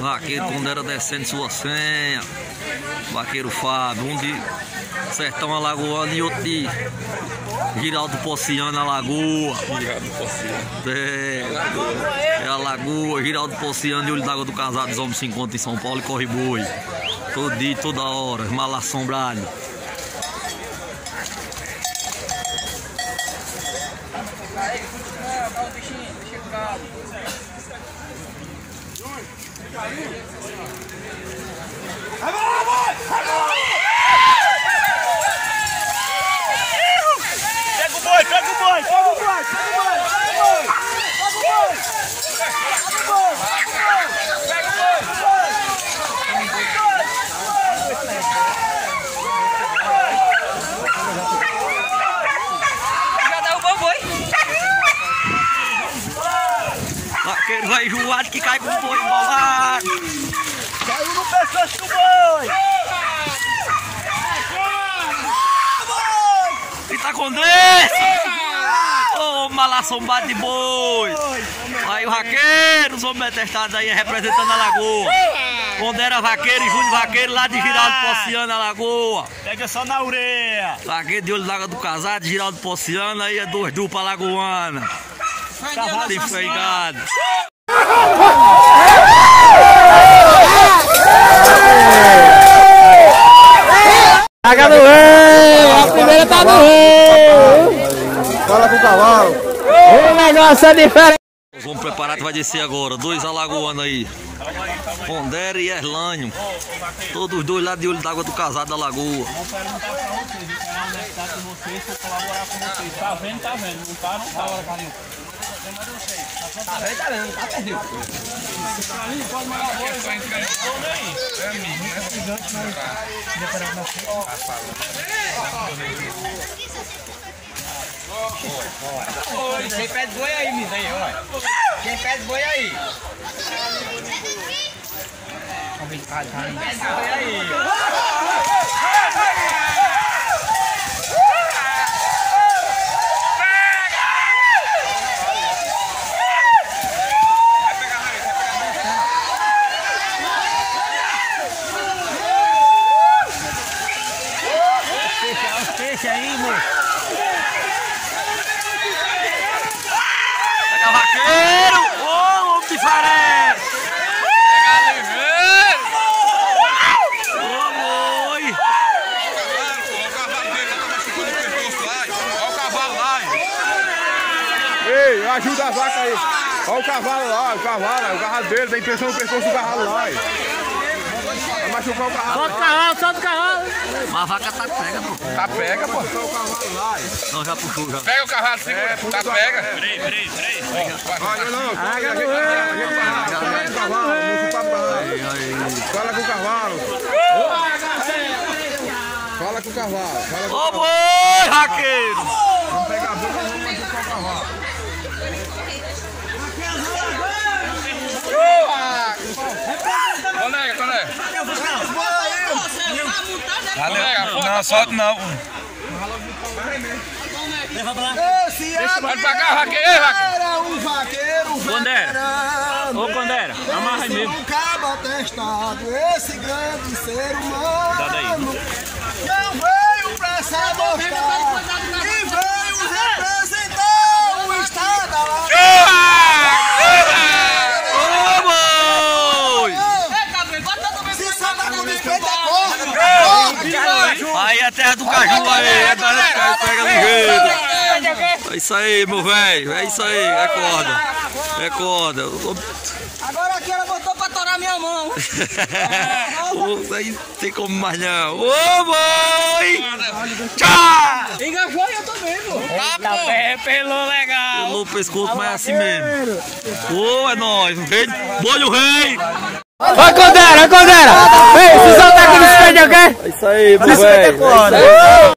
Vaqueiro quando era descendo sua senha. Vaqueiro Fábio, um de Sertão Alagoano e outro de Giraldo Pociano Alagoa. Giraldo Pociano. É, é a Lagoa, Giraldo Pociano e Olho d'Água do Casado, os homens se encontram em São Paulo e corre boi. Todo dia, toda hora, mal assombrado. Pega o Come on! Vai enjoado que cai com o boi embolado. Caiu no pescoço do boi. E tá com desse! Ô, assombado de boi! Aí o vaqueiro, os homens testados aí representando a lagoa. Quando era vaqueiro e Júnior Vaqueiro lá de Giraldo Pociano, a lagoa. Pega só na orelha. Vaqueiro de olho d'água do casado, Giraldo Pociano, aí é duas duplas lagoanas. Tem freigado. Paga no rei! A primeira tá no rei! Fala com o cavalo. O negócio é diferente! Vamos preparar que vai descer agora. Dois alagoanos aí. Pondera e Erlânio. Todos os dois lá de olho d'água do casado da lagoa. Vou perguntar pra vocês, eu quero vocês, vou colaborar com vocês. Tá vendo, tá vendo, não tá, não tá. Tá vendo, tá vendo, tá perdido. Pode mandar a voz, vai entrar aí. Quem pede boi aí, aí, ó. Quem pede boi aí? Quem pede boi aí, moço. Pega vaqueiro! Ô, homem diferente! Ô, boi! Ei, ajuda a vaca aí. Olha o cavalo lá, o cavalo, o cavalo dele, tem pressão no pescoço do cavalo lá. aí. Vai machucar o cavalo. Solta o cavalo, solta o cavalo! Mas a vaca tá pega, pô. Tá pega, pô. Não, já puxou já. Pega o cavalo, segura. Tá pega. Peraí, peraí, peraí. Olha, não, no fala com o cavalo. Fala com o cavalo. Fala com o cavalo. Ô, boi, vaqueiro! Vamos pegar a boca, vamos machucar o cavalo. Conega, conega. Não, solta não. Pode pagar, vaqueiro. Ei, vaqueiro. Era um vaqueiro Condera. Ô, Condera, amarra aí mesmo. um cabo atestado, esse grande ser humano Dá daí. Terra do caju aí, é terra do caju, pega ligeiro. É isso aí, meu velho, é isso aí, é corda. É corda. Agora aqui ela botou pra torar minha mão. Ô, Aí não tem como mais não. Ô, boi! Tchau! Engajou eu também, pô. Tá pé, pelou legal. Pelo pescoço, mas é assim mesmo. Ô, é nóis, rei, boi o rei! Ô, Condera, ô, Condera! Vem, se soltar aqui nesse pé de alguém! É isso aí, meu velho.